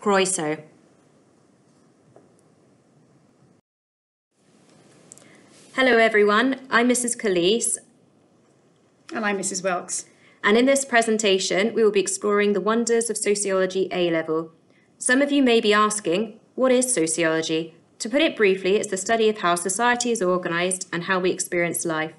Croeso. Hello everyone, I'm Mrs. Khalees. And I'm Mrs. Wilkes. And in this presentation, we will be exploring the wonders of Sociology A-Level. Some of you may be asking, what is sociology? To put it briefly, it's the study of how society is organised and how we experience life.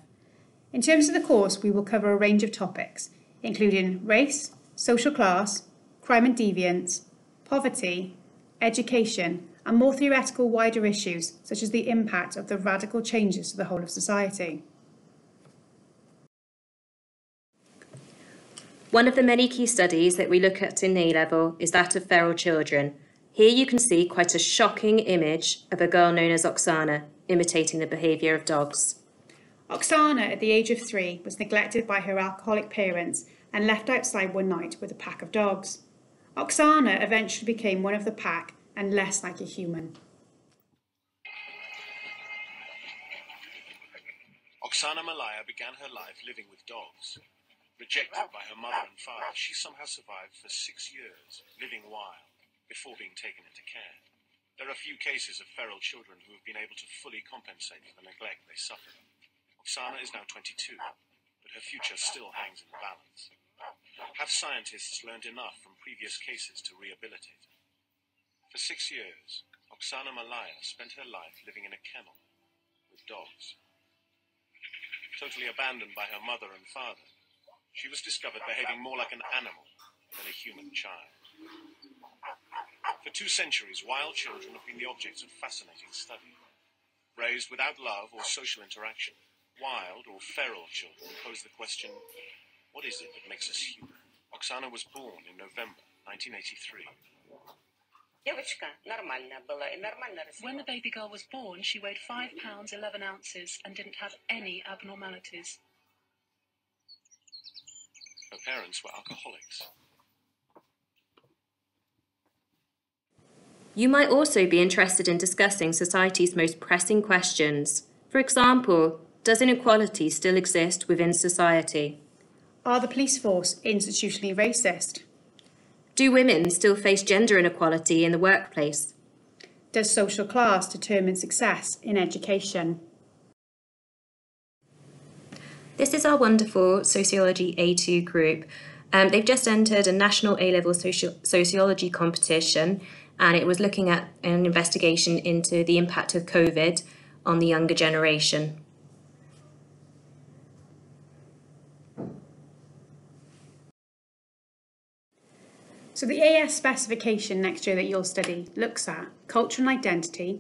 In terms of the course, we will cover a range of topics, including race, social class, crime and deviance, poverty, education, and more theoretical wider issues such as the impact of the radical changes to the whole of society. One of the many key studies that we look at in A-level is that of feral children. Here you can see quite a shocking image of a girl known as Oksana imitating the behaviour of dogs. Oksana, at the age of three, was neglected by her alcoholic parents and left outside one night with a pack of dogs. Oksana eventually became one of the pack and less like a human. Oksana Malaya began her life living with dogs. Rejected by her mother and father, she somehow survived for six years, living wild, before being taken into care. There are few cases of feral children who have been able to fully compensate for the neglect they suffered. Oksana is now 22, but her future still hangs in the balance. Have scientists learned enough from previous cases to rehabilitate her? For six years, Oksana Malaya spent her life living in a kennel with dogs. Totally abandoned by her mother and father, she was discovered behaving more like an animal than a human child. For two centuries, wild children have been the objects of fascinating study. Raised without love or social interaction, wild or feral children pose the question what is it that makes us human? Oksana was born in November 1983. When the baby girl was born, she weighed 5 pounds 11 ounces and didn't have any abnormalities. Her parents were alcoholics. You might also be interested in discussing society's most pressing questions. For example, does inequality still exist within society? Are the police force institutionally racist? Do women still face gender inequality in the workplace? Does social class determine success in education? This is our wonderful Sociology A2 group. Um, they've just entered a national A-level soci sociology competition and it was looking at an investigation into the impact of COVID on the younger generation. So the AS specification next year that you'll study looks at culture and identity,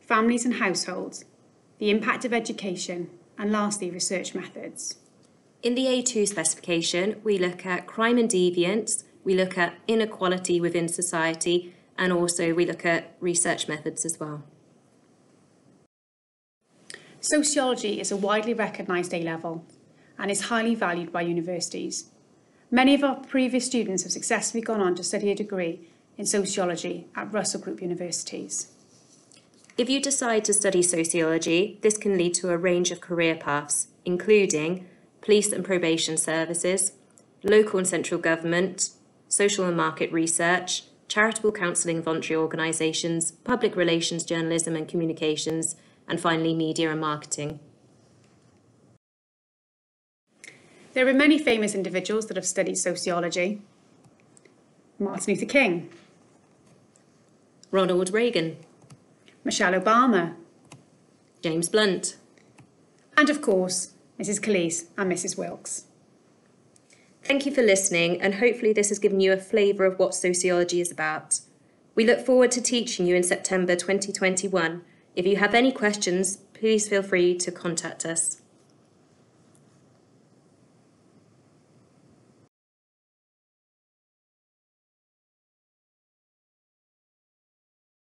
families and households, the impact of education, and lastly, research methods. In the A2 specification, we look at crime and deviance, we look at inequality within society, and also we look at research methods as well. Sociology is a widely recognised A-level and is highly valued by universities. Many of our previous students have successfully gone on to study a degree in sociology at Russell Group universities. If you decide to study sociology, this can lead to a range of career paths, including police and probation services, local and central government, social and market research, charitable counselling voluntary organisations, public relations journalism and communications, and finally media and marketing. There are many famous individuals that have studied sociology. Martin Luther King, Ronald Reagan, Michelle Obama, James Blunt, and of course, Mrs. Khalees and Mrs. Wilkes. Thank you for listening, and hopefully, this has given you a flavour of what sociology is about. We look forward to teaching you in September 2021. If you have any questions, please feel free to contact us.